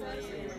Yes.